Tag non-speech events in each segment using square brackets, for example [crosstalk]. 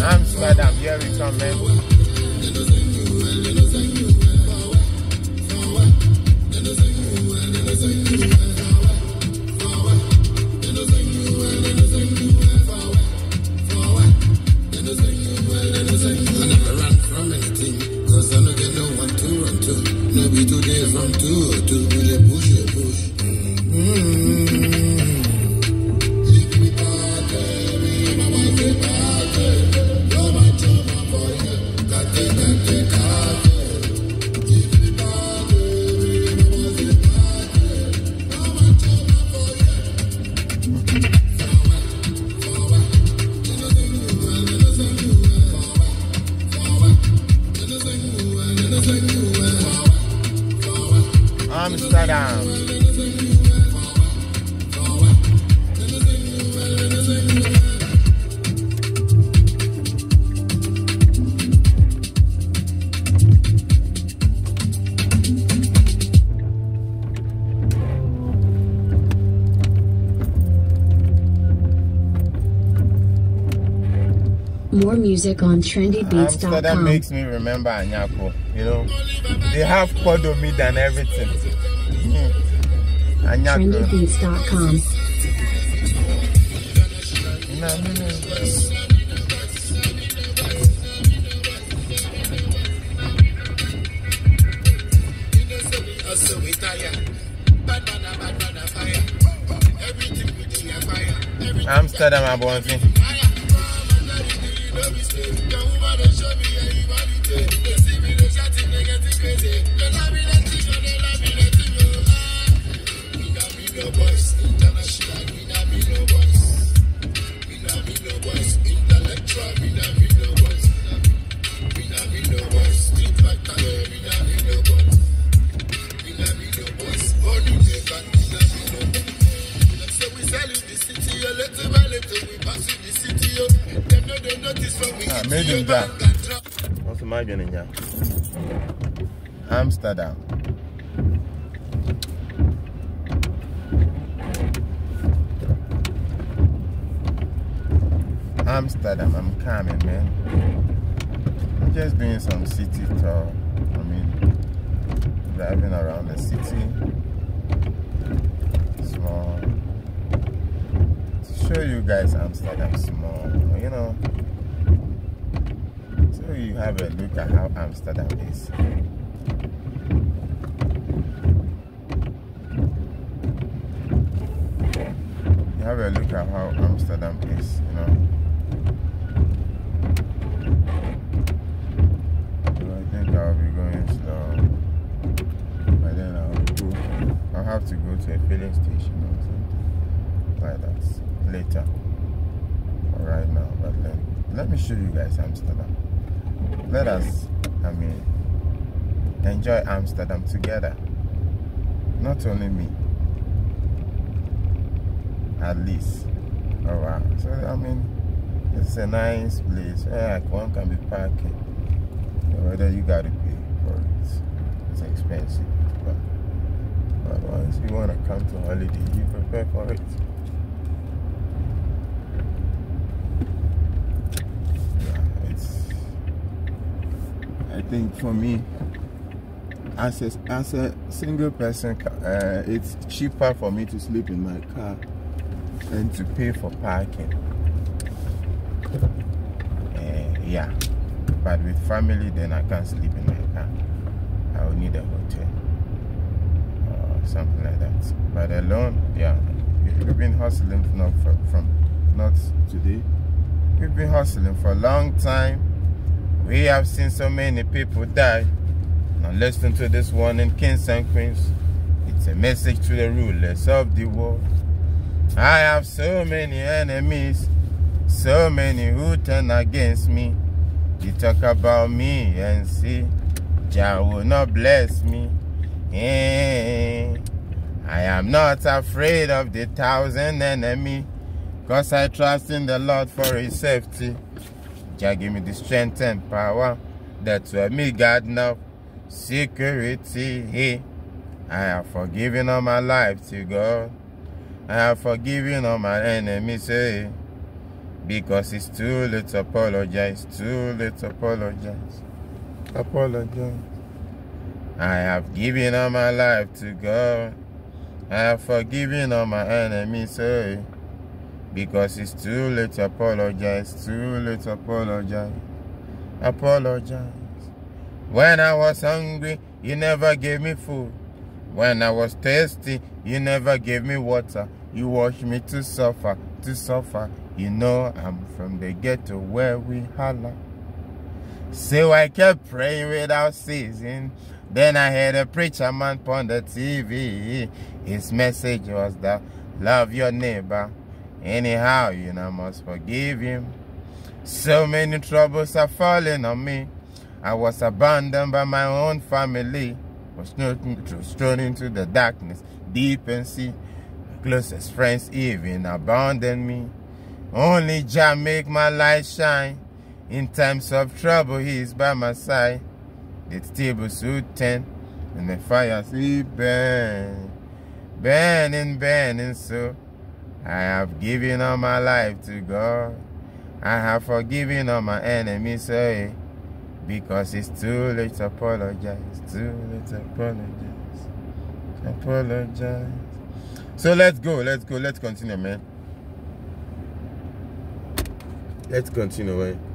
Amsterdam, here we come, man. Music on Amsterdam trendybeats.com. makes me remember Anyako. You know, they have Podomid and everything. Hmm. Anyako. trendybeats.com. Amsterdam, Abonzi. Ah, made Ghana. What's my in Ghana? Amsterdam. Amsterdam, I'm coming, man. I'm just doing some city tour. I mean, driving around the city. Small. To show you guys Amsterdam small, you know. You have a look at how Amsterdam is. You have a look at how Amsterdam is, you know. So I think I'll be going slow. But then I'll go I'll have to go to a filling station or something like that later. Right now, but then let me show you guys Amsterdam. Let us I mean enjoy Amsterdam together. Not only me at least. Oh wow. So I mean it's a nice place where one can be parking. Whether you gotta pay for it. It's expensive. But, but once you wanna come to holiday, you prepare for it. Yeah, it's I think for me as a, as a single person, uh, it's cheaper for me to sleep in my car than to pay for parking. Uh, yeah, but with family, then I can't sleep in my car. I will need a hotel or something like that. But alone, yeah, we've been hustling not from, from not today. We've been hustling for a long time. We have seen so many people die. Now listen to this one in Kings and Queens. It's a message to the rulers of the world. I have so many enemies, so many who turn against me. They talk about me and see, Jah will not bless me. Eh, I am not afraid of the thousand enemy, cause I trust in the Lord for his safety. Jah give me the strength and power, that's where me God now security. I have forgiven all my life to God. I have forgiven all my enemies? Because it's too late to apologize, too late to apologize. Apologize. I have given all my life to God. I have forgiven all my enemies? Because it's too late to apologize, too late to apologize. Apologize. When I was hungry, you never gave me food. When I was thirsty, you never gave me water. You washed me to suffer, to suffer. You know I'm from the ghetto where we holler. So I kept praying without ceasing. Then I heard a preacher man on the TV. His message was that love your neighbor. Anyhow, you know, must forgive him. So many troubles are falling on me. I was abandoned by my own family. Was thrown into the darkness, deep and sea. Closest friends even abandoned me. Only Jah make my light shine. In times of trouble, He is by my side. The table should turn, and the fire see burn, burning, burning. So I have given all my life to God. I have forgiven all my enemies. Say, because it's too late to apologize. Too late to apologize. Apologize. So let's go. Let's go. Let's continue, man. Let's continue, right?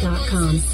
trendybeats.com.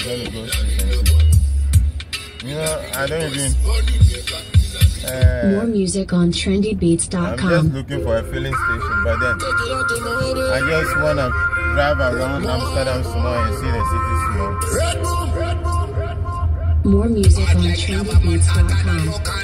available You know, I don't even. Uh, More music on trendybeats.com. I'm just looking for a filling station, but then I just want to drive around Amsterdam tomorrow and see the city small. More music on trendybeats.com.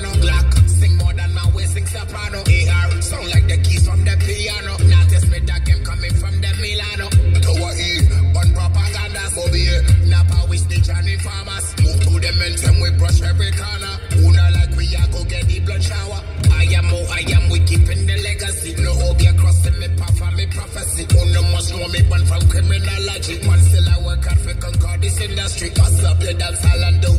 industry, cause up your dance hall and do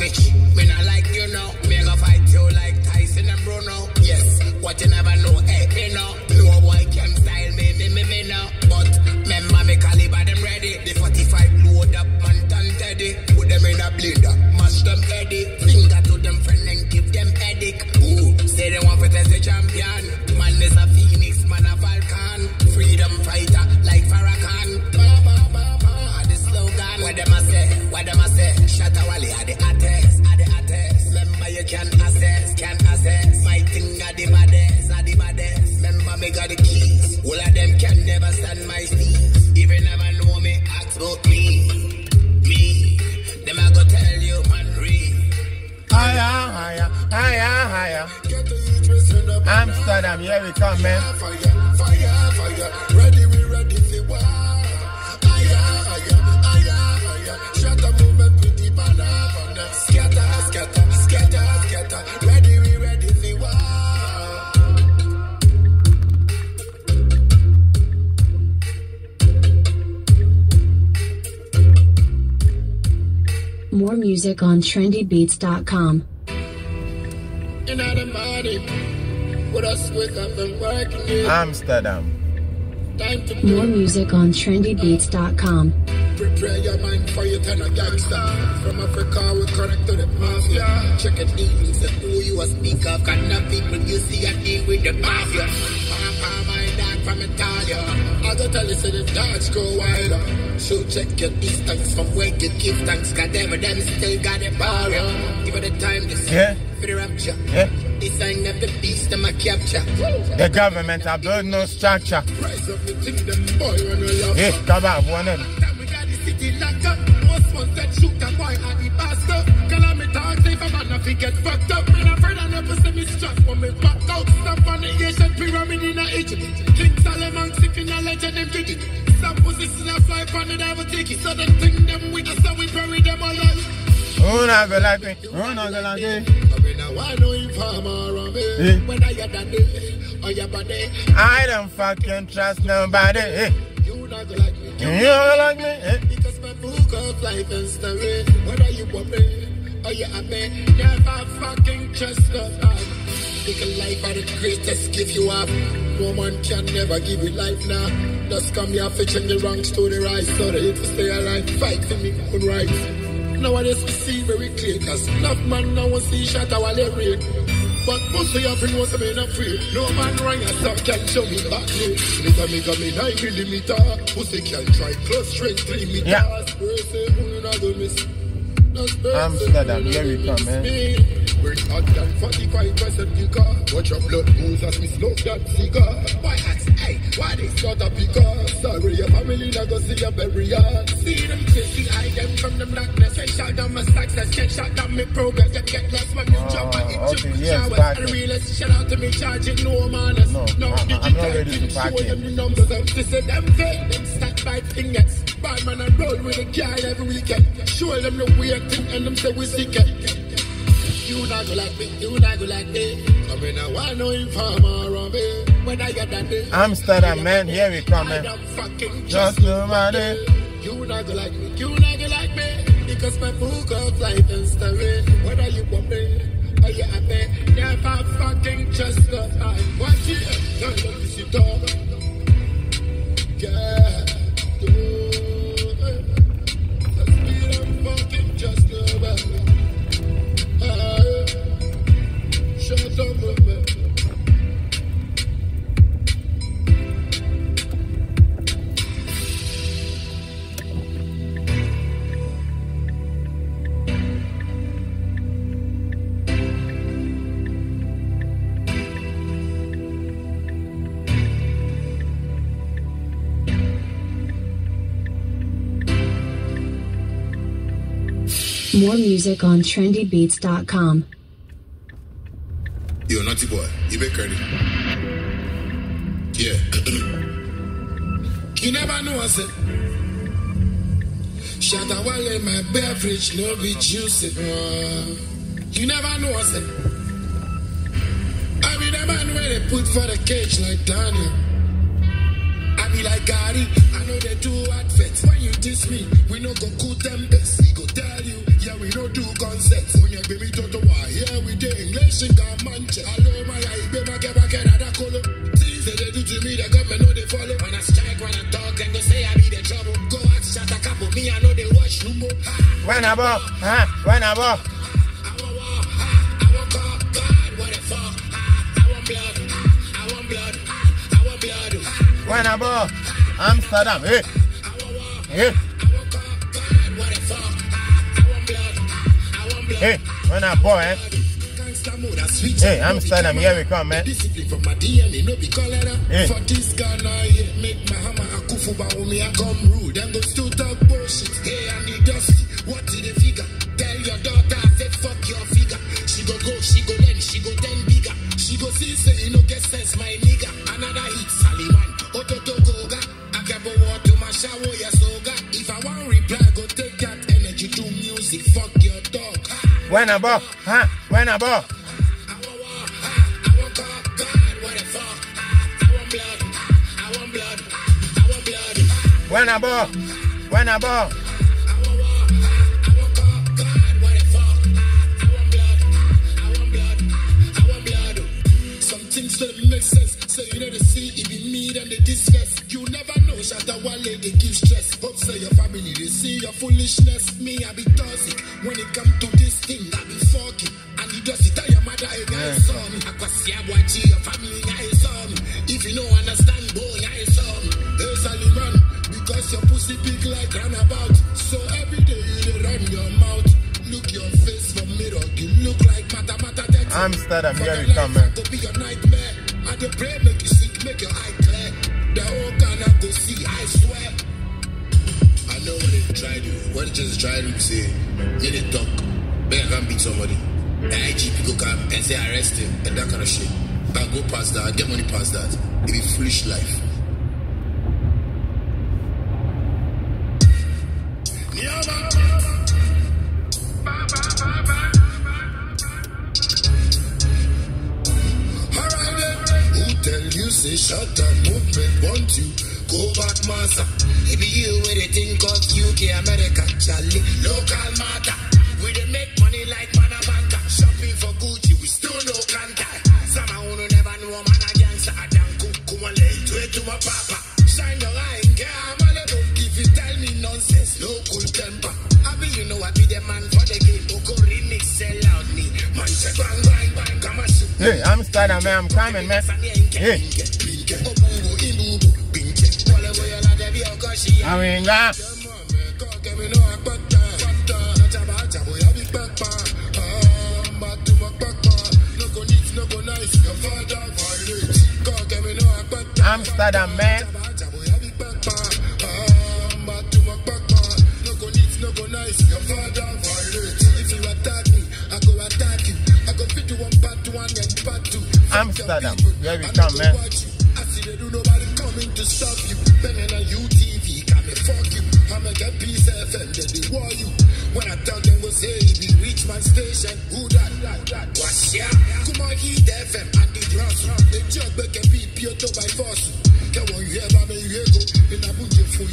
snitch. Me not like you now. Me go fight you like Tyson and Bruno. Yes, what you never know. Hey. Adam, here we come, man. Fire, fire, fire. Ready, we ready for war. Scatter, scatter, scatter, scatter. Ready, we ready for war. More music on trendybeats.com. Amsterdam. More music on trendybeats.com. Prepare your mind for your turn of gangster. From Africa, we connect to the mafia. Check it say who you speak of. People you see deal with the mafia. From Italia. The dogs go. So check your distance from where you give thanks. God damn it, them still got. Give it the time to see. Yeah. For the rapture. Yeah sign of the beast and my capture. The government have build no structure. Rise up the kingdom, boy, run your love. Hey, come on, one in. We got the city locked up. Most ones that shoot that boy at the bastard. Calamity talks if I'm not fi get fucked up. Man, I'm afraid I never see me stress when me back out. Stop on the ancient pyramid in Egypt. King Solomon sipping a legend and giddy. Some positions are fly from the devil take it. So they bring them with us, so we bury them alive. Who not gonna like it? Who not gonna like it? I don't fucking trust nobody. Eh? You not like me. You not like me. Because my book of life and story. Whether you want me or you are me, never fucking trust nobody. Because life are the greatest gift you have. Woman can never give you life now. Nah. Just come here, fetching the wrong to the right. So that you to stay alive. Fight for me, own rights. Nowadays we see very clear, cause enough man now see shot they rain. But most of your friends was me not free. No man rang a stop can show me back me. Nigga me got me nine millimeter. Pussy can try close straight three meters. Yeah. Mercy, who not gonna miss? Amsterdam, here we come, man. We're hot than 45 percent liquor. Watch your blood ooze as me smoke that cigar. Why hey, why this not a picker? Sorry, your family not go see your burial. See them crazy, hide them from the blackness. Can shot down my success, can shot down my progress. Get get lost when you jump and oh, it okay, jump yes, shower. And then. realest, shout out to me charging no manners. No, no I- I'm not ready to back show them the numbers up. They say them fake, them stack by fingers. Bad man and roll with a guy every weekend. Show them the weird thing and them say we sick it. You not go like me, you not go like me. I mean, I want no informer on me. When I get that. Amsterdam, man, here we come, man. I Just nobody. You not go like me, you not go like me. Because my book of life and story. Whether you want me or you happy, never fucking trust God. I watch it, don't let me see dog. Yeah. Just be them fucking just nobody. Ah, Shut up, man. More music on trendybeats.com. Yo, naughty boy, you make ready. Yeah. [clears throat] you never know, I said. Shut up while in my beverage, no be juicy. You never know, I said. I be the man where they put for the cage like Daniel. I be like Gary, I know they do adverts. When you diss me, we no go cool them best. We go tell you, yeah, we no do concepts. When you be me toto wa, yeah, we do English and got manche. Hello, my eye, be my get back color. Things that they do to me, the government know they follow. When I strike, when I talk, then go say I be the trouble. Go ask shut a couple, me, I know they watch no more. When I ball, huh? When I ball. I want war, ha, I want Hey, when I ball, eh? Hey, Amsterdam, here we come, man. Discipline from my DNA, no be cholera. Hey. For this Ghana, I make my hammer a kufu ba me I come rude. Then go still talk bullshit. Hey, I need dusty. What did they figure? Want war, ah, I bought. I want water, I God, God, what it foolishness. Me, I be toxic. When it come to this thing, I be foggy. And you just tell your mother, guys, son. I can see watch your family, guys, son. If you don't understand, boy, guys, son. Hey, Saliman, because your pussy big like runabout. So every day you run your mouth. Look your face from mirror, you look like mata mata. Amsterdam, For here we come, man. I go be your nightmare. I pray, make you sick, make your eye clear. The try to. What they just try to say, make they talk. Make I can beat somebody. The IGP go come and say arrest him and that kind of shit. But go past that, get money past that. It be foolish life. Alright then. Who tell you say shut up, movement want you. Go back, master. It be you with the think of UK, America, Charlie. Local matter. We dey make money like man a banker. Shopping for Gucci, we still no contact. Some I who no never know man a gangster. I don't cook, come on, late way to my papa. Shine your eye, I'm a little. If you tell me nonsense, no cool temper. I be, you know, I be the man for the game. Oko remix, sell out me. Man, check, bang, bang, bang, come on, shoot. Hey, Amsterdam, man, I'm coming, man. Hey, Awinga. Amsterdam, man. Amsterdam, here we come, man.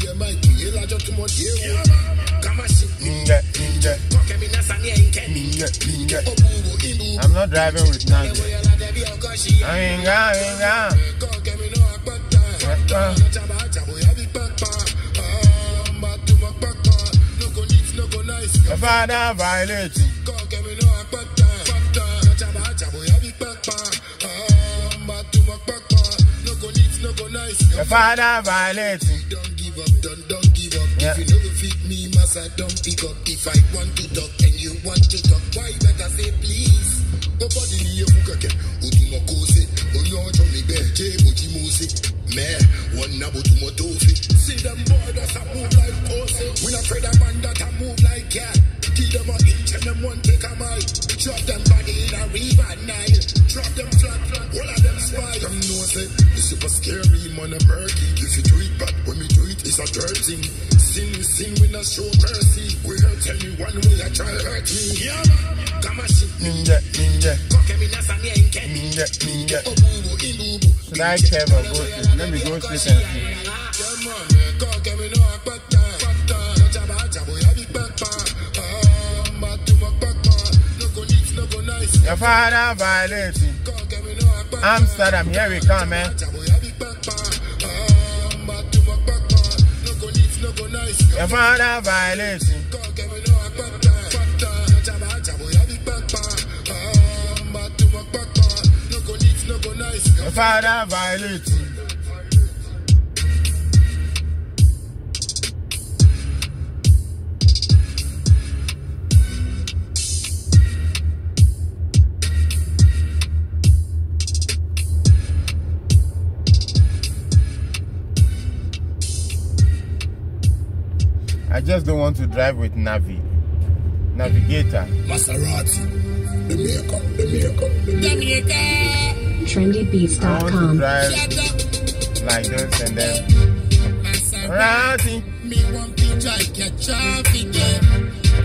Year, Mike. You like just too much, yeah. Oh. Come on, shit. Inge, Inge, Fuck me, that's a name, can Inge, Inge. Oh, boo, boo, ibu. I'm not driving with nothing. Boy, I like that, be a cushy. Awinga, Awinga. God, get me no akpata. Akpata. Chaba, chaba, ya be papa. Ah, Mba tu papa. No go neat, no go nice. Your father violating. Your father violating. Don't give up, don't, don't give up. Yeah. If you know fit me, massa, don't pick up. If I want to talk and you want to talk, why better say please? Nobody ni efu keke, otumo kose, onyo ojo mi be, je boji mose. Me, one na Should I care or go? Let me go straight and see. Yeah, man, man. Cock me, no akpata. Fata. Chaba, chaba, ya father violating. I just don't want to drive with Navi. Navigator. Maserati. The makeup, the makeup, the Jamaica. I want trendybeats.com. drive like this and then. Maserati. Me want to try catch traffic, yeah.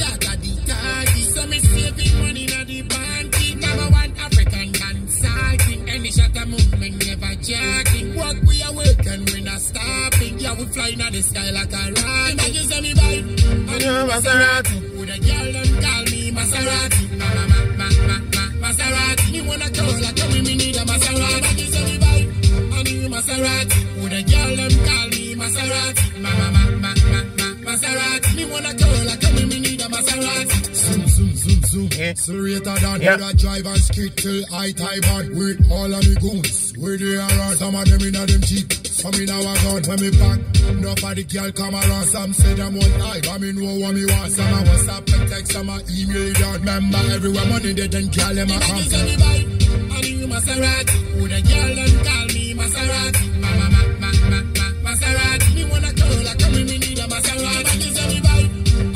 That a the target. So me saving money na the bank. Number one African consulting. Any shot a movement never jacking. Walk we awake and we not stopping. Yeah, we flying at the sky like a rocket. Imagine say me buy. And your Maserati. Would a girl them call me Maserati? Ma, ma, ma, ma, ma, ma, Maserati. Me wanna call like tell me me need a Maserati. Say me buy. And Maserati. Would a girl them call me Maserati? Ma, ma, ma, ma, ma, ma, Maserati. Me wanna call like tell me me need a Maserati. Zoom, zoom, zoom, zoom. Yeah. Accelerator than Yeah. yeah. drive and skid till high time on with all of me goons. Where they are, some of them in a them cheap. Some in our gun when me back. Nobody girl come around. Some say them one eye, but me know what me want. Some a WhatsApp and text, some a email down. Remember everywhere money they then girl them a come. And you Maserati, who the girl them call me Maserati. Ma ma ma ma ma ma Maserati. Me wanna call like me me need a Maserati. You say me buy.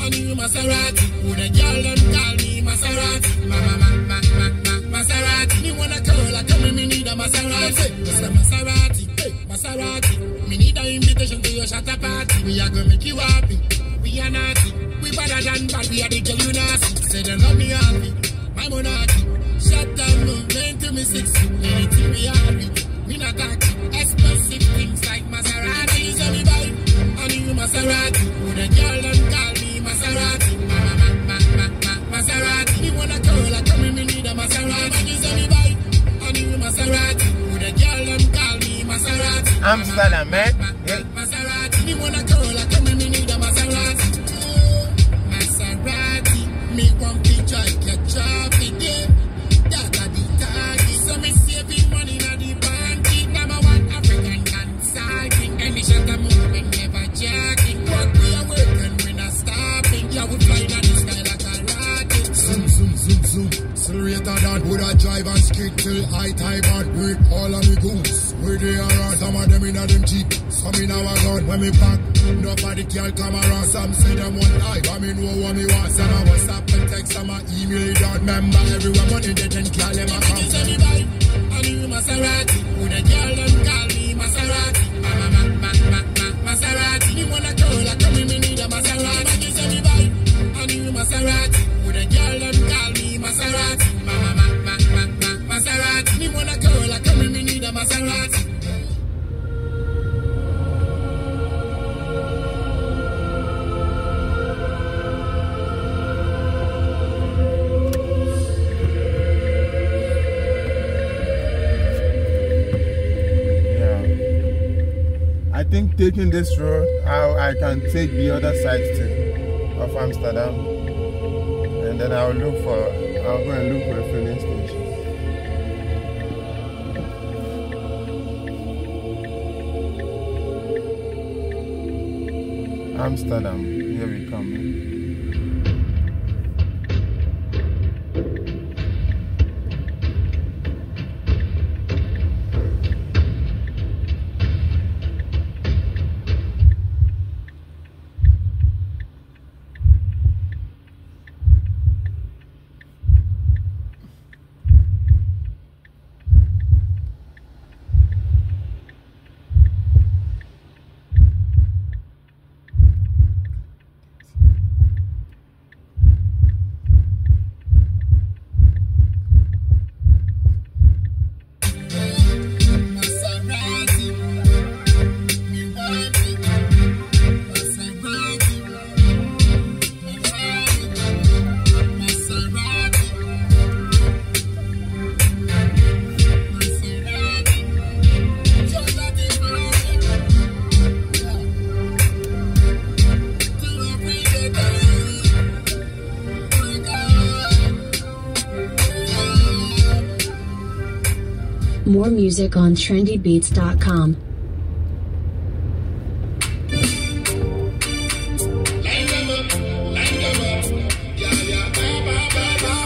And you Maserati, who the girl them call me Maserati. Ma ma ma ma ma ma Maserati. Me wanna call like me me need a Maserati. Maserati, Maserati. Me need a invitation to your shatter party. We are gonna make you happy. We are naughty. We better than bad. We are the girl you nasty. Say they love me happy. My monarchy. Shut down movement to me six. Anything we happy. Me not taxi. Expensive things like Maserati. You say me buy, and you Maserati. When a girl them call me Maserati. Ma, ma, ma, ma, ma, ma, Maserati. Me want a girl, I come in, me need a Maserati. You say me buy, and you Maserati. Amsterdam, eh? man. Yeah. Would I drive and skid till high tide and with all of me goons. Where they around, some of them in a them jeep. Some in our gun when me pack. Nobody can come around, some say them one life. I mean, what me want, and I was up and text some a email it out. Member everyone money they then call them a Me come. me and you Maserati. When a girl them call me Maserati. Ma, ma, ma, ma, ma, ma, Maserati. Me want a girl, I come in, me need a Maserati. Me me and you Maserati. Think taking this road, I, I can take the other side too of Amsterdam, and then I'll look for. I'll go and look for a filling station. Amsterdam,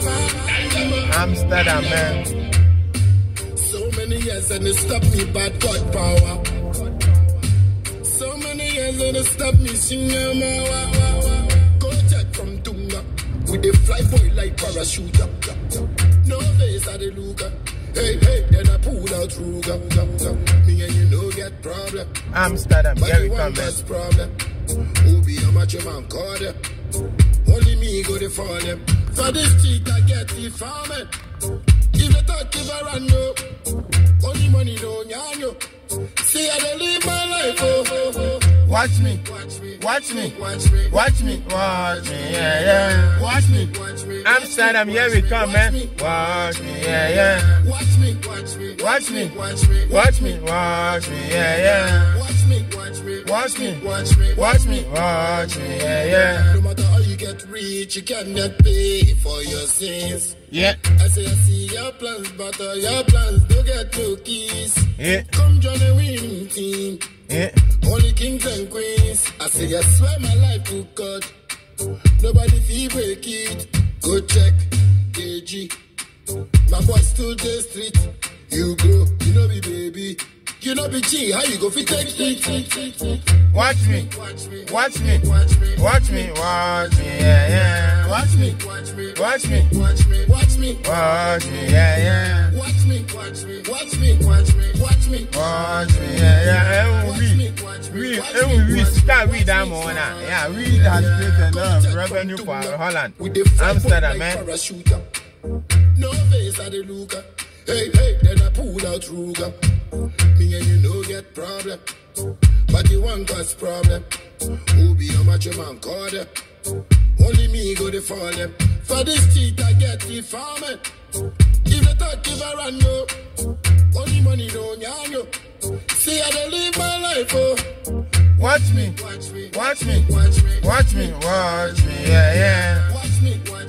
ba. Line them up. Amsterdam, man. So many years and it stop me bad God power. So many years and it stop me singing my. Go check from Tunga with the fly boy like parachute. No face at the looker. Hey, hey, then I pull out Ruger. Me and you know get problem. Amsterdam, But here the we one come, man. that's problem. Who be a macho man call them? Only me go to fall them. For this street I get it from it. If you talk if I run you, only money don't yarn you. See I dey live my life, oh, oh, oh. Watch me, Watch me, watch me, watch me, watch me, yeah, yeah. Watch me. watch me. Amsterdam, here we come, man. Watch me, yeah, yeah. Watch me, watch me, Watch me. watch me, Watch me, yeah, yeah. watch me, Watch me. watch me, Watch me, watch me, yeah, yeah. Get rich, you cannot pay for your sins. Yeah, I say I see your plans, but uh, your plans don't get no keys. yeah, Come join the winning team. yeah. Only kings and queens. I say I swear my life will cut. Nobody feel break it. Go check KG. My boy still the street. You grow, you know me baby. You know be G, how you go fit take it? Watch me, Watch me, watch me, watch me, watch me, watch me, yeah, yeah. Watch me, watch me, watch me, watch me, watch me, watch me, yeah, yeah. watch me, watch me, watch me, watch me, watch me. Watch me, yeah, yeah. Watch we, me, watch me, we, watch me, we, we start with that watch me, one. son. Yeah, we has created enough revenue for Holland. With the Amsterdam, man. parachuter. No face at the looker. Hey, hey, then I pull out Ruger. Me and you know get problem. But you want cause problem. Who be a macho man call them? Only me go to fall them. For this street I get the farming. If you talk, if I run yo. Only money don't yarn yo. See how they live my life, oh. Watch me, Watch me, watch me, watch me, watch me, watch me, yeah, yeah. watch me, watch me,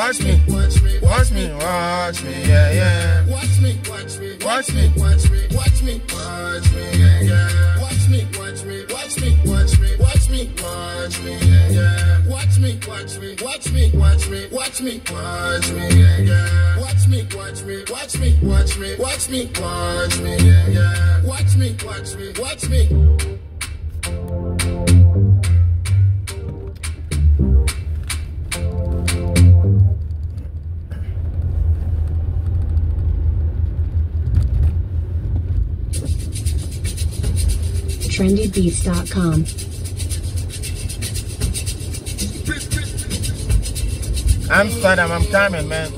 Watch me, watch me, watch me, watch me, yeah, yeah. Watch me, watch me, Watch me. watch me, watch me, watch me, yeah, yeah. Watch me, watch me, watch me, watch me, watch me, watch me, yeah, yeah. Watch me, watch me, watch me, watch me, watch me, watch me, yeah, yeah. Watch me, watch me, watch me, watch me, watch me, watch me, yeah, yeah. Watch me, watch me, watch me. trendybeats.com. Amsterdam, I'm coming, man. [laughs]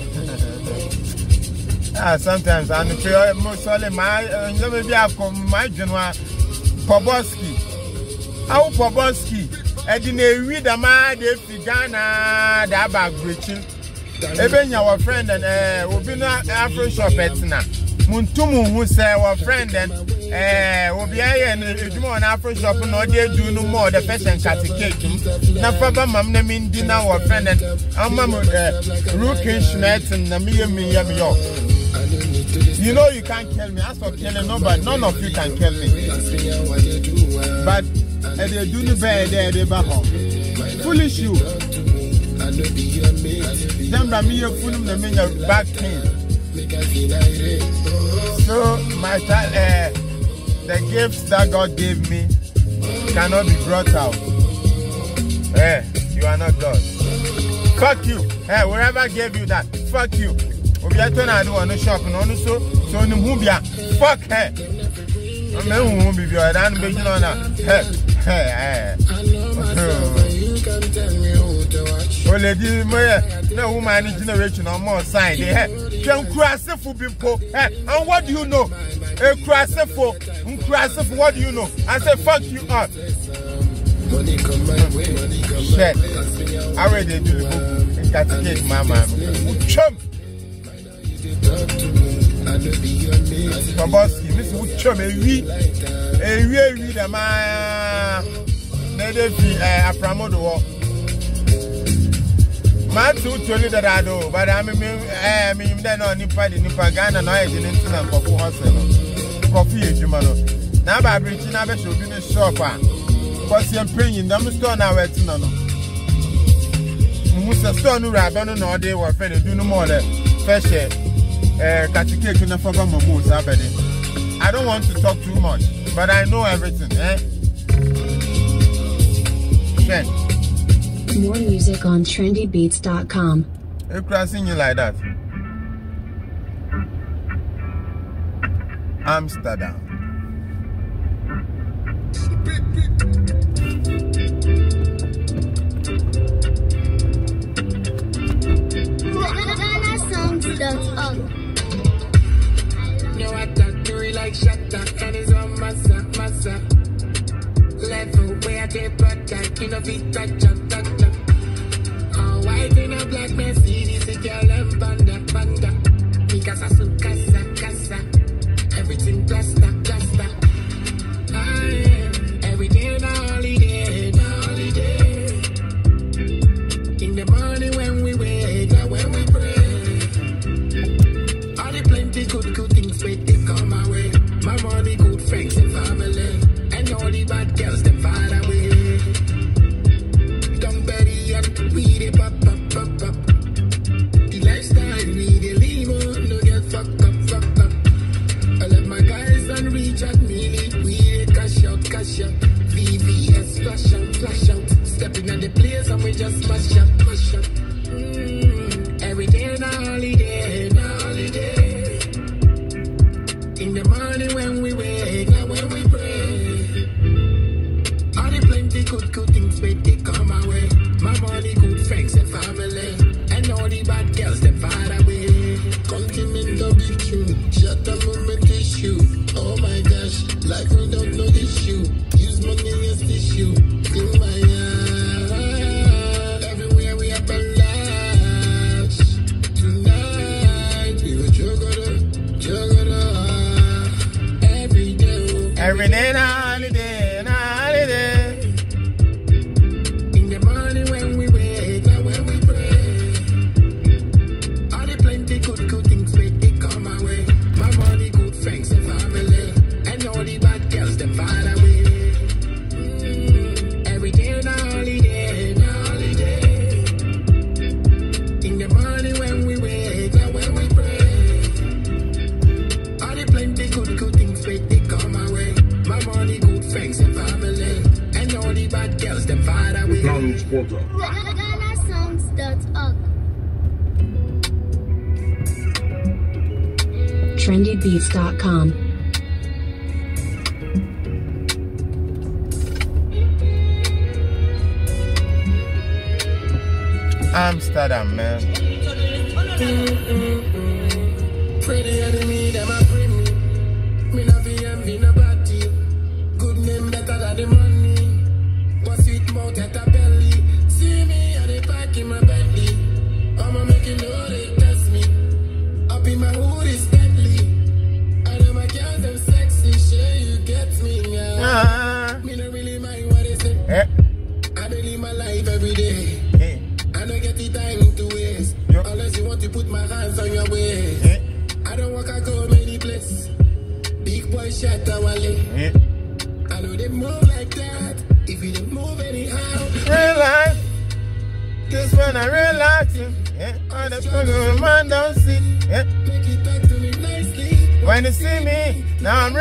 ah, sometimes I feel most only my let me be up my January Poboski. How Poboski? Edi na ewi da ma de fi Ghana da ba grechi. Ebe nya wa friend and eh obi na Afro shop etina. Muntum hu say wa friend and eh obi aye na edwuma na Afro shop na odi edu no mo the fashion cut cake. m. Na fa ba mam na mi ndi na friend and amma mo eh Rookie Schmidt na me ye me ye me yo. You know you can't kill me. As for killing nobody, none of you can kill me. But eh, they do the bad there, they back home. Foolish you. Them that me you fool them, they your back pain. So my child, uh, the gifts that God gave me cannot be brought out. Eh, you are not God. Fuck you. Eh, wherever gave you that, fuck you. Obi ato na ade no shop no no so so ni hu bia. Fuck her. Ame hu hu bi bia dan be jina na. He he eh. O lady mo ye na woman ni jina we chi no mo sign de he. Twen kurasefo bi po. Eh, and what do you know? E kurasefo, nkurasefo what do you know? I say fuck you up. Shit. I already do the book. Got to get my man. Chum. Baboski, Miss Woodchum, ewi, ewi, ewi, the man. Nede fi apramodo wo. Man tu toli da da do, but I mean, eh, me dem no nipa di nipa Ghana no aye di ntina nkofo hustle no. Nkofo ye dwuma no. Na ba bridge na be show bi ne shop a. Because you're paying them store na wetin no no. Mu se store no ra be no na ode wo fe ne du no more the first share. Eh, catch cake na for my mood, I don't want to talk too much, but I know everything, eh? Shen, More music on trendybeats.com. if I sing you like that. Amsterdam. No do it like shatter, and it's on massa, massa. Level where they protect, you know, fit touch, touch, touch, touch. All white in a black Mercedes, a girl and banda, banda. Mikasa su casa, casa. Everything. Plaster, just mash up, Grenada. John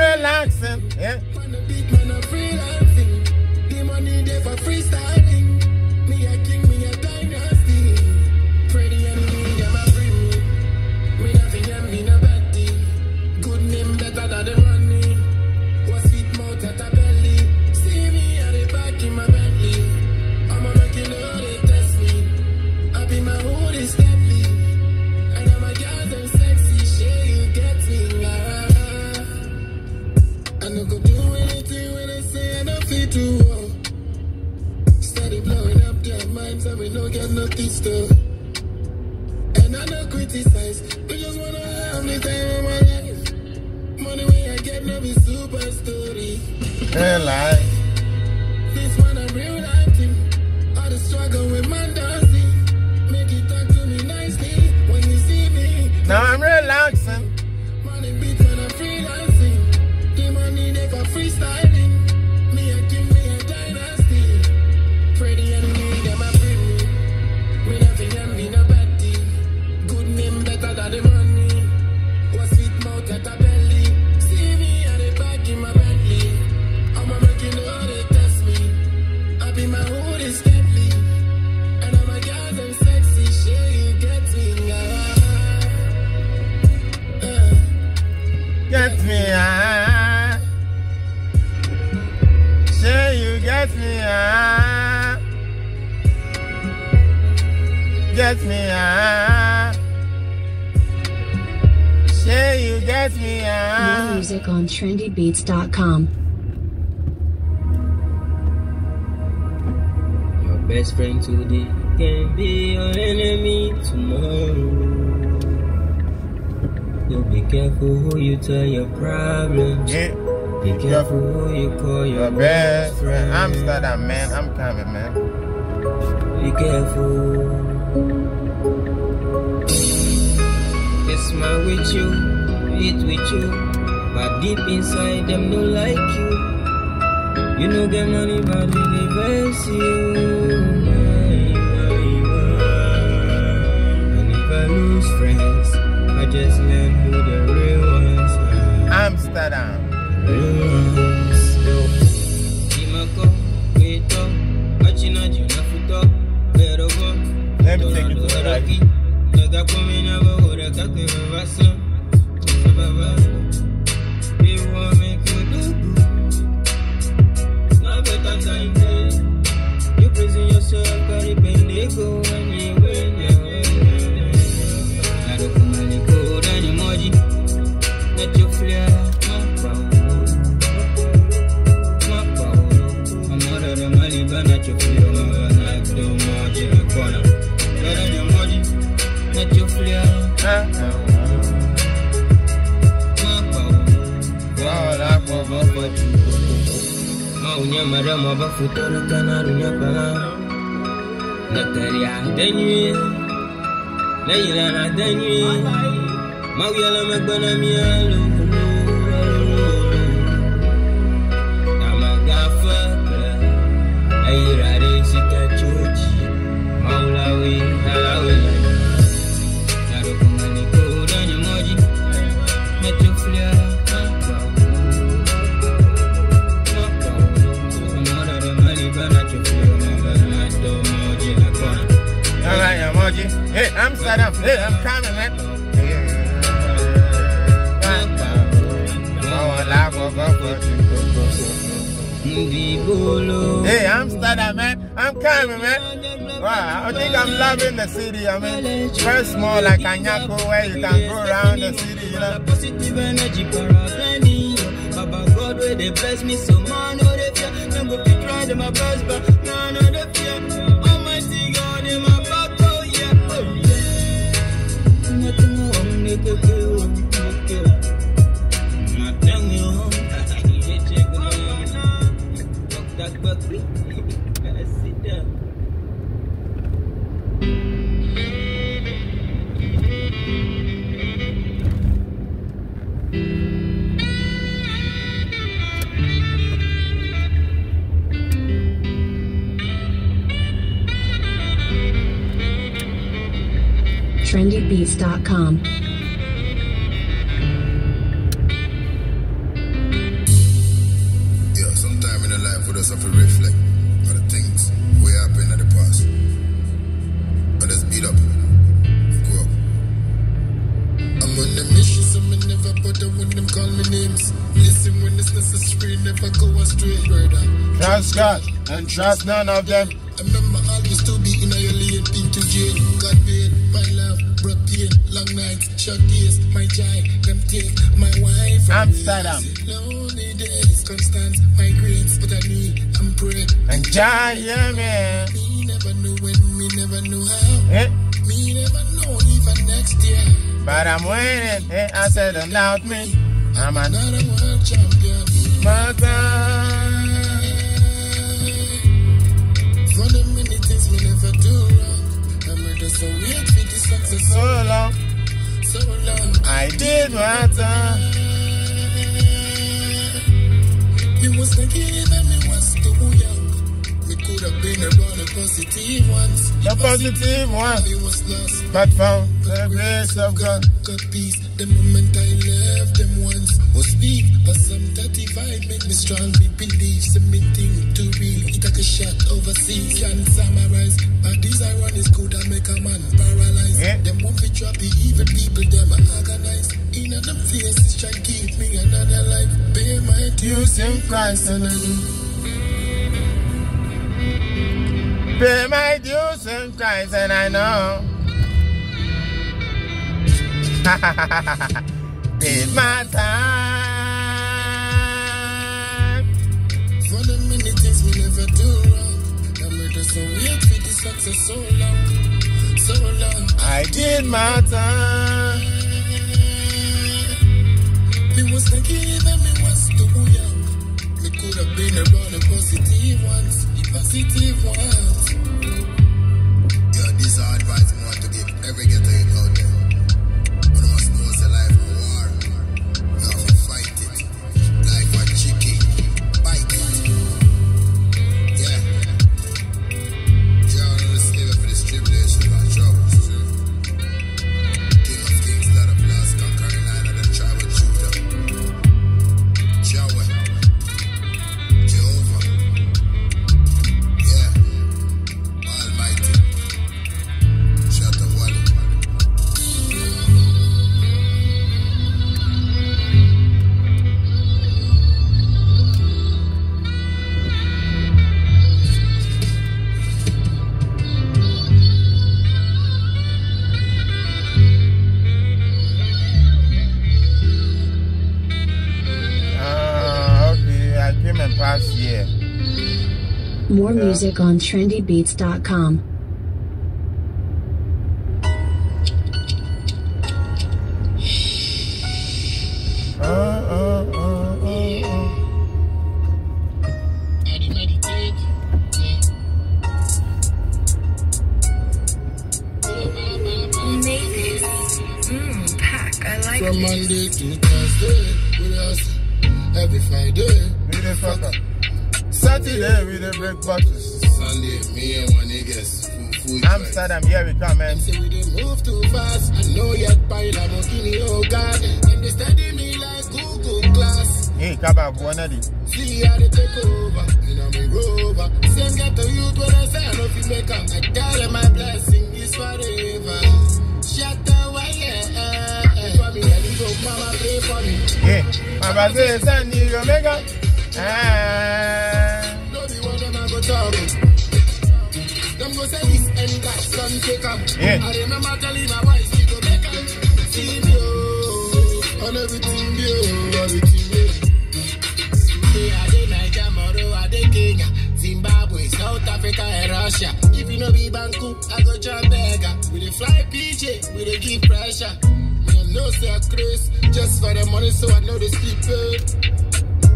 get me, ah. Say you get me, uh. ah. New music on trendybeats.com. Your best friend today can be your enemy tomorrow. So be careful who you tell your problems. Yeah. Be careful who you call your, your best friend. friend. Amsterdam, man. I'm coming, man. Be careful. smile with you, eat with you, but deep inside them no like you. You know get money but they vex you. And if I lose friends, I just learn who the real ones are. Amsterdam. Let me take you to the life. Tá Cada comina tá tá E o homem que é eu dou. Na verdade, ainda. E o presinho só é caribendigo. maunya marama bafutora kanarunya pala natari ahdanyuye nayilan ahdanyuye mauyala magbana miyalo Ayirare sita chochi, maulawi halawe na Hey, Amsterdam. Hey, I'm coming, man. Hey, Amsterdam, man. I'm coming, man. Wow, I think I'm loving the city. I mean, first more like Anyako, where you can go around the city, you know. Positive energy for. Baba God, where they bless me, so man, no they fear. Them go pick round in my best, but no, no they fear. trendybeats.com. never go astray, brother. Trust God and trust none of them. I remember always to be in your lane, into jail. God pain, my love, brought pain, long nights, short days, my joy, them take my wife. from me. Amsterdam. Lonely days, constant migraines, but I need, I'm praying. And Jah, yeah, man. Me never knew when, me never knew how. Eh? Me never know even next year. But I'm waiting. Eh? I said, don't doubt me. I'm an Another world champion. Mother. For the many things me never do wrong. I'm just so wait for the success So long, so long. I did my time. Me was thinking and me was too young. Me could have been around the positive ones. The positive one, was lost. but found the grace of God. Got peace the moment I left them once. Was speak, but some 35 make me strong. Me believe submitting to real. It take a shot overseas. Can summarize. But this I run is good and make a man paralyzed. Yeah. Them want to trap the evil people, them are organized. In other faces, try keep me another life. Pay my dues in Christ and I do. Pay my dues in Christ, and I know. [laughs] did my time. We never do wrong. I'm just so wait for the success so long. So long. I did my time. Me was thinking that me was too young. Me could have been around the positive ones, the positive ones. Music on trendybeats.com. The. See how they take over. You know me rover. Same get to I say I know if you make. I tell them my blessing is forever. Shut the way, yeah. eh, eh. For Me I know say I craze, just for the money, so I know they sleep. eh.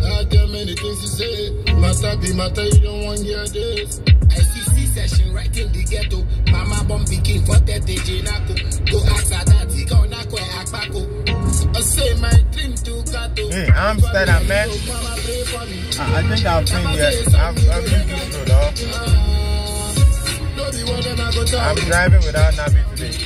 I got many things to say. Matter be matter, you don't want to hear this. I see C-session right in the ghetto. Mama bomb pikin for 30 Jinako. Go ask her daddy, go nako akpako. I say my dream to gato. Hey, Amsterdam, man. Mama pray for. I I think I've been here. I've, I've been this road, oh. Ah, no be one them I go talk. I'm driving without Nabi today.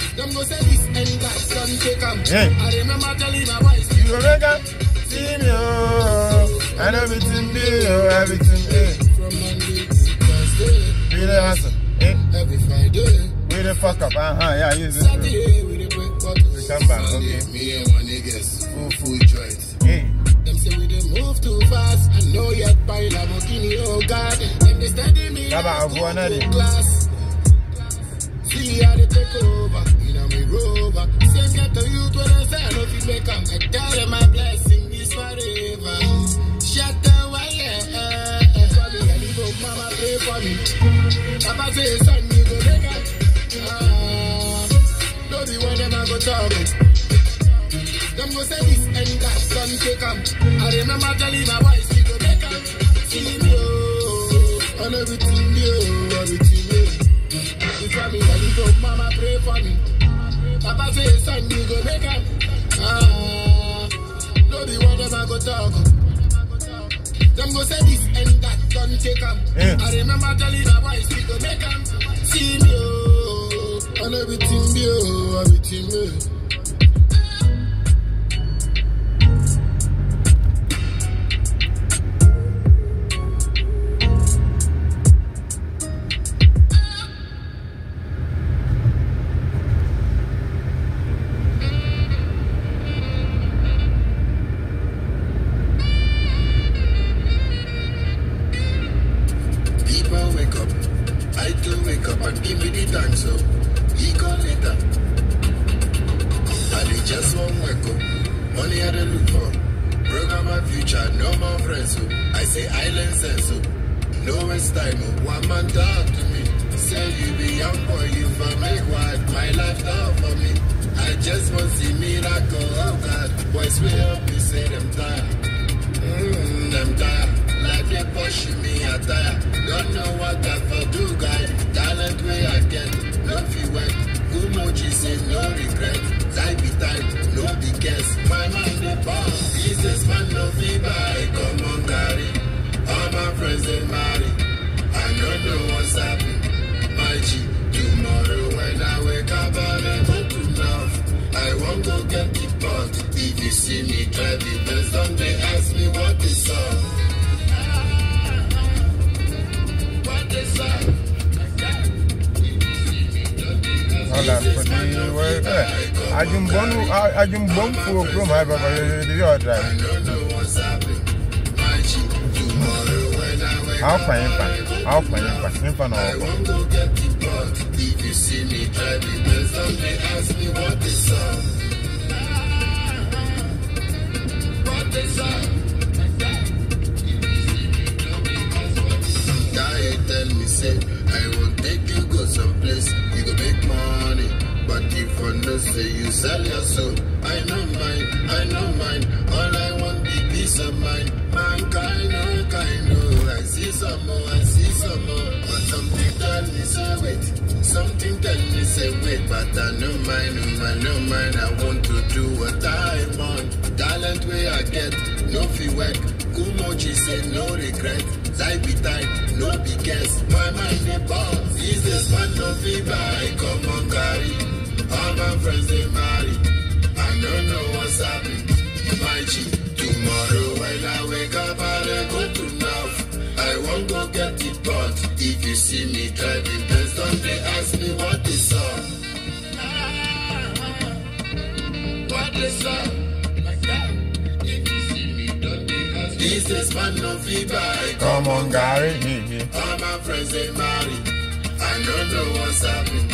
Them go say this and that, son take 'em. Hey. I remember telling my wife, You up. See me, oh. And everything be, oh, everything, eh. from Monday to Thursday, Be the hustle. Eh, every Friday. we the fuck up. Uh-huh, yeah, use this. Saturday we dey break bottles. We come back, okay. Me and one niggas full full joints. Hey, Them say we dey move too fast. I know yet by Lamborghini, oh God. Them they study me Baba, like I'll go another. Google class. See how they take over. You me rover. Same get to I say I know if you make 'em. I tell them my blessing is forever. Shut the. For me, and you mama pray for me. Papa say, son, you go make 'em. Ah, no be one them go talk. Them go say this and that, son take. I remember telling my wife, she go make 'em. See me, oh, and everything, oh, everything, you mama pray for me. Papa say, son, you go make 'em. Ah, no be one I go talk. Them go say this and that, don't take 'em. Yeah. I remember telling my wife, she go make 'em. See me, oh, and everything, oh, everything. People up? Guy tell me say I will take you go someplace you go make money. But if I know say you sell your soul, I know mine, I know mine. All I want be peace of mind. Mankind, mankind, oh, I see some more, I see some more. But something tell me say wait, Something tell me say wait, but I no mind, oh, no mind, no mind. I want to do what I want. Talent way I get, no fee work. Kumoji say no regret. Life be tight, no be guess. My mind they boss. Is this man no fee buy? Come on, carry. All my friends they marry. I don't know what's happening. My G, tomorrow when I wake up, I go to North. I won't go get it, but if you see me driving Benz, don't they ask me what is up? Ah, what is up? Like that. If you see me, don't they ask me. This is man no fee. Come on, Gary. All my friends they marry. I don't know what's happening.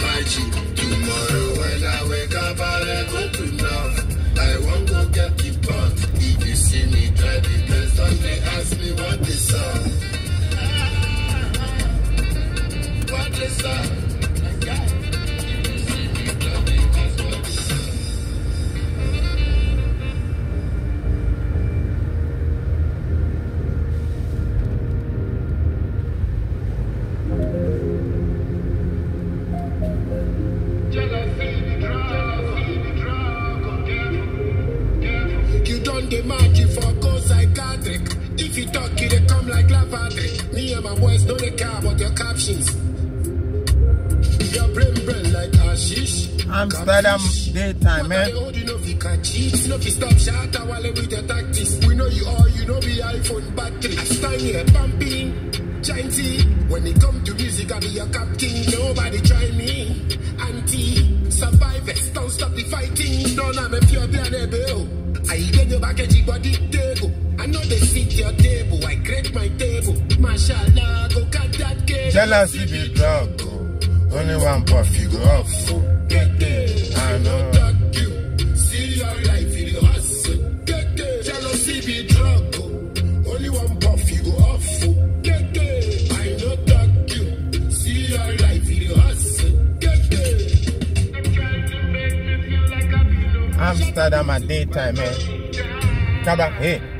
My G, tomorrow when I wake up, I go to North. I won't go get the pot. If you see me driving Benz, don't they ask me what is up? What is up? My boys know they care about your captions. Your brain brain like ashish. Amsterdam daytime, man. Eh? holding you can cheat. No, if you stop shot, I will with your tactics. We know you all, you know be iPhone battery. I stand here bumping. Gianty, when it come to music, I be your captain. Nobody try me. Anti survivors, don't stop the fighting. Don't have a pure blood eh, bill. I get your back eh, at your body Jealousy be drug. oh. Only one puff, you go off. oh. Get there. I know. You. See your life in the hustle. Get there. Jealousy be drug. oh. Only one puff you go off. oh. Get there. I know you. See your life in the hustle. Get there. Them trying to make me feel like I belong. Amsterdam at daytime, man. Come back, hey.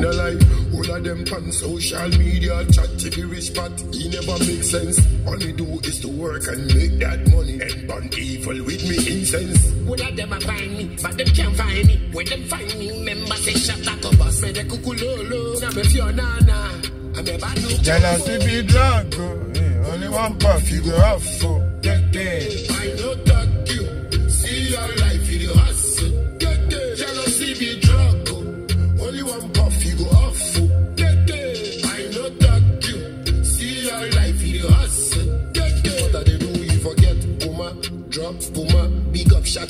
There. Me no all of them on social media chat to be rich, but he never makes sense. All me do is to work and make that money and burn evil with me incense. Would of them a find me, but them can't find me. When them find me, member say shut that up, boss me the kukulolo. Now me fear nana, I'm a bad look. Jealousy be drug. oh. Hey, Only one puff, you go off. oh. Get there. I know that you see your life in the hustle. Up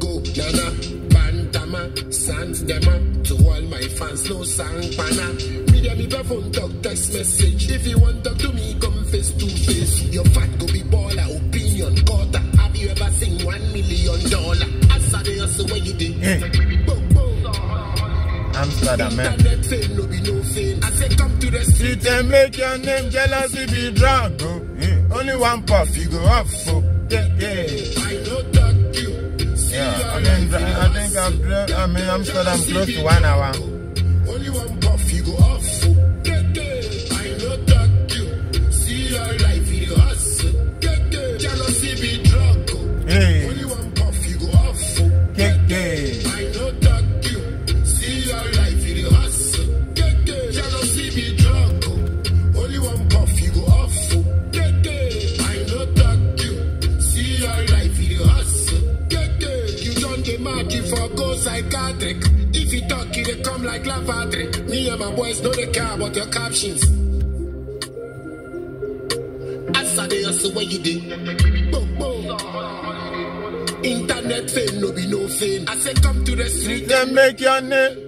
go, Nana, Bantama, Sandema, to all my fans, no sang pana. Me them me phone talk text message. If you want to talk to me, come face to face. Your fat go be baller, opinion quarter. Have you ever seen one million dollar? As I dey hustle where you did. Hey. Boom, boom. Amsterdam, man. Internet fame, no be no fame. I say come to the street. And make your name jealousy be drug. Oh. Only one puff, you go off. Oh. Get there. Yeah, your I think life in the I think I've hustle. dri- I'm in Amsterdam close to one hour. Psychiatric. If you talk, you they come like lavatory. Me and my boys know they care about your captions. As I dey hustle, where you did? Boom, boom. Internet fame, no be no fame. I say come to the street. And make your name.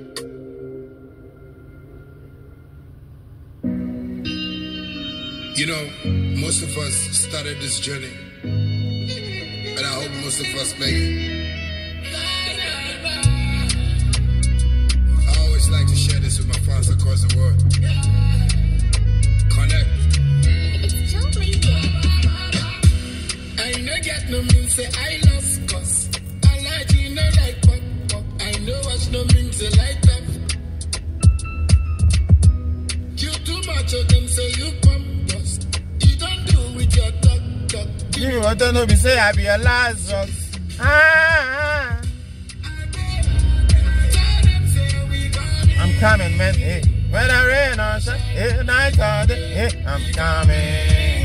You know, most of us started this journey, and I hope most of us make it. just like to share this with my across the world. Connect. I know get no means, say I lost cause. I like you know like pop pop. I know watch no mean say like that. You too much of them say you pump bust. You don't do with your talk talk. You want to know me say I be a Lazarus. Ah. ah. ah. Coming, man. Hey, when I rain or shine, hey, night or day, hey, I'm coming.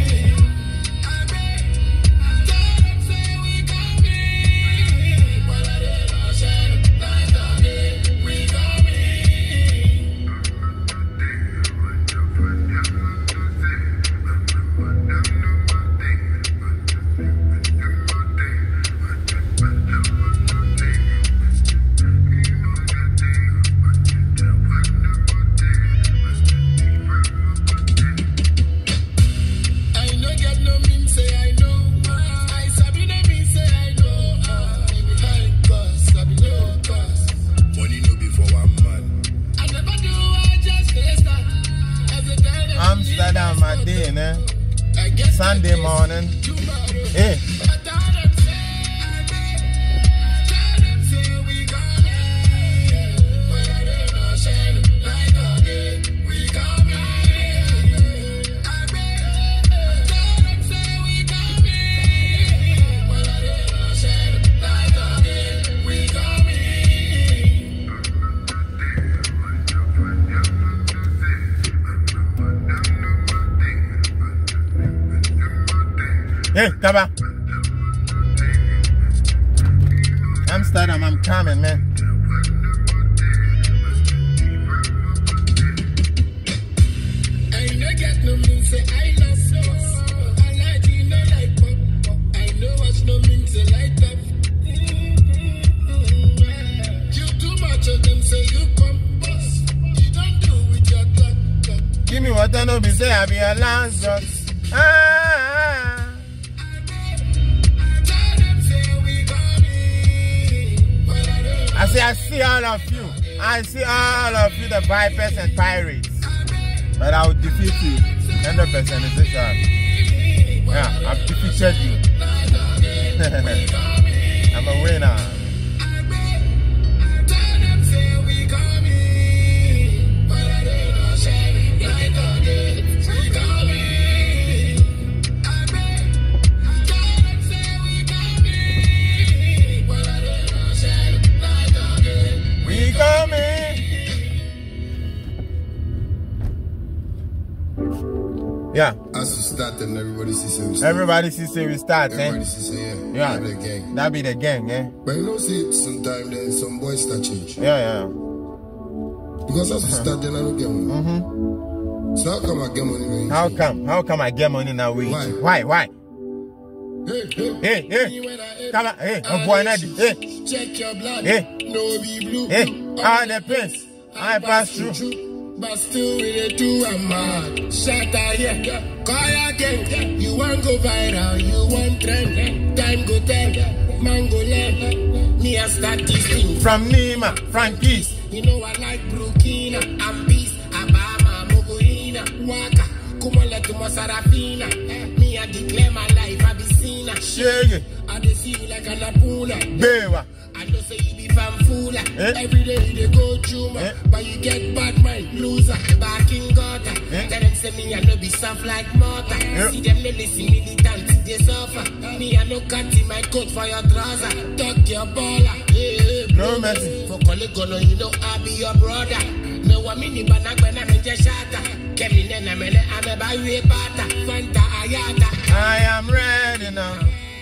See say we start, Everybody eh? see say yeah. Yeah, Every gang. that be the gang, eh? But you know see sometimes then some boys start change. Yeah, yeah. Because as we start then I don't get money. Mm-hmm. So how come I get money when How change? come? How come I get money now? We Why? why? Why? Hey, hey, Hey, hey. Come on, hey, I'm boy, not hey. Check your blood. Hey. No be blue. Hey, all the pins. I pass through. But still we dey do a mad. Shut out here. Call again. You want go viral. You want trend. Time go tell. Man go learn. Me a start this thing. From Nima, Frankie's. You know I like Burkina, Ambis, Abama, Mogorina, Waka, Kumala to Masarafina. Me I declare my life, Abyssina. Shege, I dey see you like an apuna. Bewa. I know say you be fanfula. Eh? Every day dey go through Eh? but you get bad mind, loser, back in gutter. Eh? Tell them say me I no be soft like mortar. Eh? See them no listen militant, they suffer. Me I no cut in my coat for your trouser. Talk your baller, hey, hey, No mercy. For colleague, no, you know I be your brother. Me wa mini banagwe me je shata. Kemi nena mene ame ba we pata. Fanta ayata. I am ready now.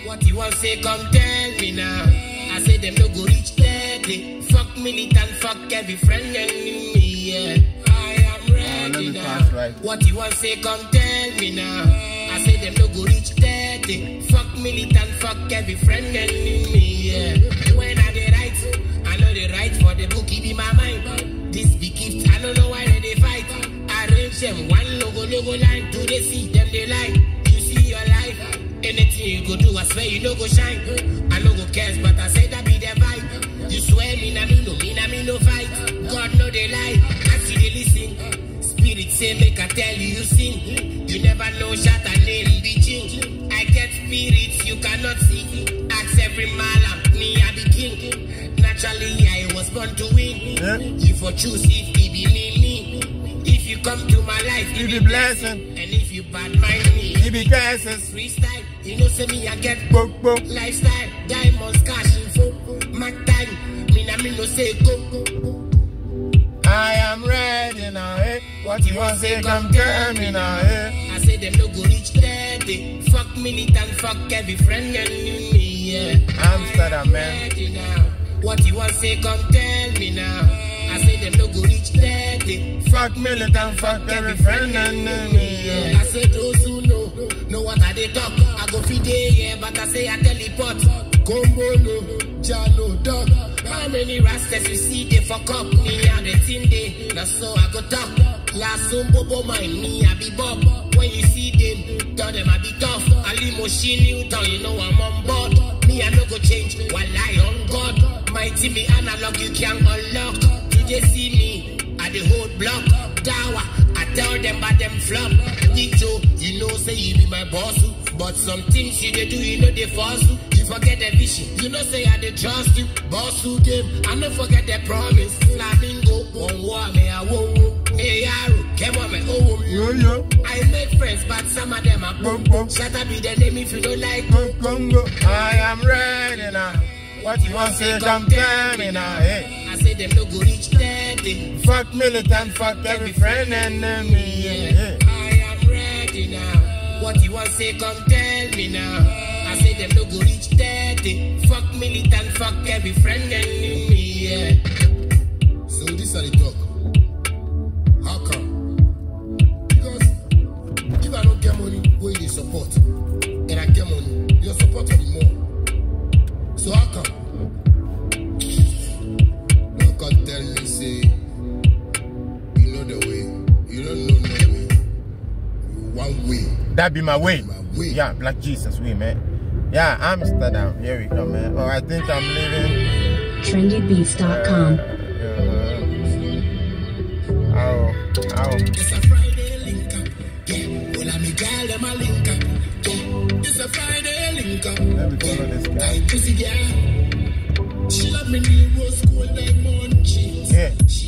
What you want say, come tell me now. I say them no go reach 30. Fuck militant, fuck every friend enemy, yeah. I am Oh, ready now. right. What you want say, come tell me now. I say them no go reach 30. Fuck militant, fuck every friend enemy, yeah. When I dey write, I know they write for the book, it be my mind. This big gift, I don't know why they, fight. Arrange them one logo, logo line. Do they see them, they lie. Anything you go do, I swear you no go shine. I no go cares, but I say that be the vibe. You swear me na me no, me na me no fight. God know they lie, I see they listen. Spirit say make I tell you you sing. You never know shot a name be change. I get spirits you cannot see. Ask every malam, me I be king. Naturally I was born to win. If You for choose if it be me me. You come to my life, you be blessing. And if you bad mind me, you be curses. freestyle. You know, say me, I get Gbogbo. lifestyle, diamonds, cash, info, My time. Me, na me, no say go. I am ready now, eh? What you want to say, come tell me now, eh? I say them no go reach 30. Fuck militant, fuck every friend and me, yeah. Amsterdam, man. What you want to say, come tell me now. I say them no go reach 30. Fuck militant, fuck every friend and enemy, yeah. I say those who know, know what I they talk. I go feed day, yeah, but I say I teleport. Combo no, Jalo dog. How many rastas you see they fuck up me and the team day? Now so I go talk. Last some bobo mind me, I be bob. When you see them, tell them I be tough. Ali machine you know I'm on board. Me I no go change, while I on God. My be analog, you can unlock. Just see me, I the whole block. Dawa, I tell them about them flop. Nito, you know say you be my boss. oh. But some things you they do, you know they force you. You forget the vision, you know say I they trust you. Boss who game, I no forget the promise. Flamingo, one war me I won't. Hey Yaro, come on me, oh Yo, yo. I make friends, but some of them are Bum, bum bum. Shut up, be the name if you don't like Go, Congo. I am ready now. What you want say, come tell me now, eh? I say them no go reach 30. Fuck militant, fuck every friend and enemy, yeah. I am ready now. What you want to say, come tell me now. I say them no go reach 30. Fuck militant, fuck every friend and enemy, yeah. So this are the talk. How come? Because if I don't get money, where you support, and I get money, your support will be more. So how come? Tell me say you know the way. You don't know no way. You One way. That be my way. My way. Yeah, Black Jesus way, man. Yeah, Amsterdam. Here we come, man. Oh, I think I'm leaving. trendybeats.com. Uh, oh, oh. It's a Friday link up. Yeah, well, I'm a girl, them a link up. Yeah, it's a Friday link up. Let me follow this guy. Like pussy girl. She love me new rose gold like munchies.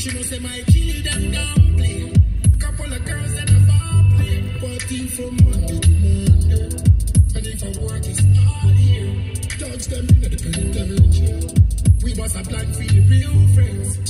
she know say my kill them down play. Couple of girls that a far play. Party from Monday to Monday. And if I work is all here, dogs them in the penitentiary. We must have plan for the real friends.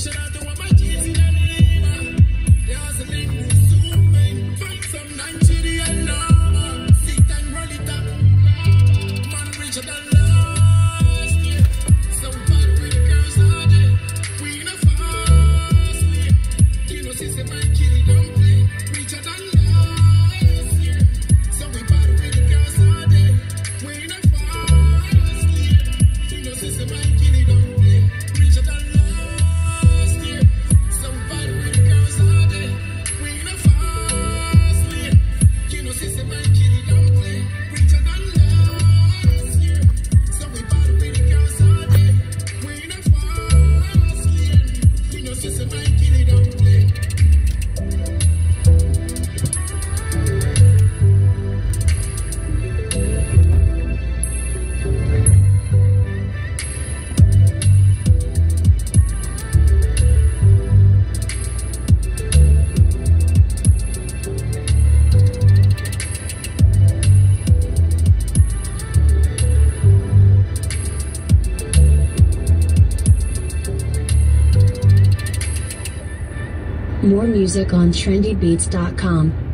Music on trendybeats.com.